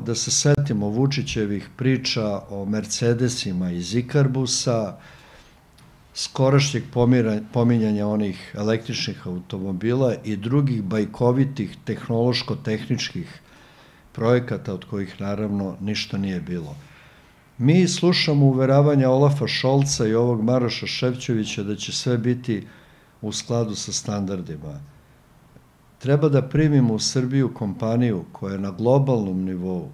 da se setimo Vučićevih priča o Mercedesima iz Ikarbusa, skorašnjeg pominjanja onih električnih automobila i drugih bajkovitih tehnološko-tehničkih projekata od kojih naravno ništa nije bilo. Mi slušamo uveravanja Olafa Šolca i ovog Maroša Ševćovića da će sve biti u skladu sa standardima. Treba da primimo u Srbiju kompaniju koja je na globalnom nivou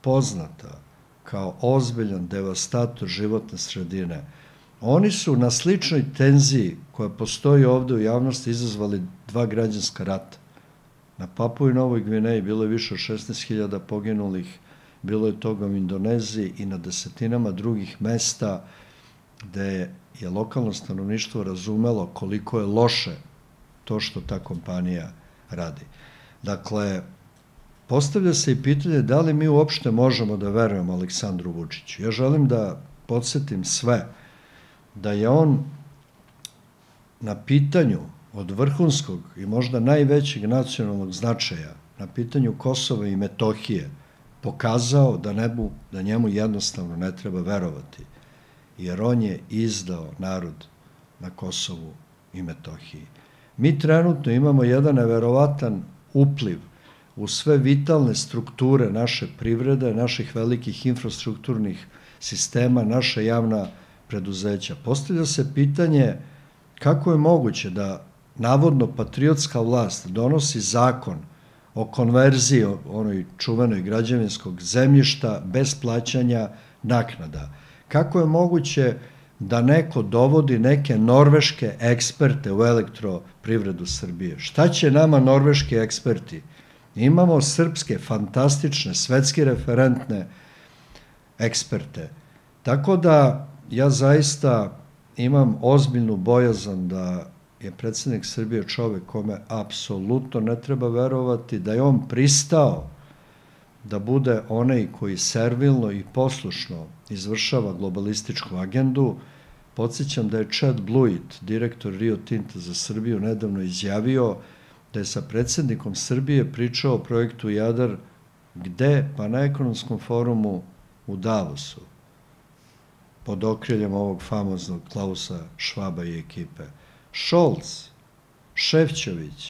poznata kao ozbiljan devastator životne sredine. Oni su na sličnoj tenziji koja postoji ovde u javnosti izazvali dva građanska rata. Na Papu i Novoj Gvineji bilo je više od 16.000 poginulih, bilo je toga u Indoneziji i na desetinama drugih mesta gde je lokalno stanovništvo razumelo koliko je loše to što ta kompanija radi. Dakle, postavlja se i pitanje da li mi uopšte možemo da verujemo Aleksandru Vučiću. Ja želim da podsjetim sve da je on na pitanju od vrhunskog i možda najvećeg nacionalnog značaja na pitanju Kosova i Metohije pokazao da, nebu, da njemu jednostavno ne treba verovati, jer on je izdao narod na Kosovu i Metohiji. Mi trenutno imamo jedan neverovatan upliv u sve vitalne strukture naše privrede, naših velikih infrastrukturnih sistema, naša javna preduzeća. Postavlja se pitanje kako je moguće da navodno patriotska vlast donosi zakon o konverziji onoj čuvenoj građevinskog zemljišta bez plaćanja naknada. Kako je moguće da neko dovodi neke norveške eksperte u elektroprivredu Srbije? Šta će nama norveški eksperti? Imamo srpske, fantastične, svetski referentne eksperte. Tako da ja zaista imam ozbiljnu bojazan da je predsednik Srbije čovek kome apsolutno ne treba verovati, da je on pristao da bude onaj koji servilno i poslušno izvršava globalističku agendu. Podsjećam da je Chad Bluit, direktor Rio Tinta za Srbiju, nedavno izjavio da je sa predsednikom Srbije pričao o projektu Jadar gde? Pa na ekonomskom forumu u Davosu pod okriljem ovog famoznog Klausa Švaba i ekipe. Šolc, Ševćević,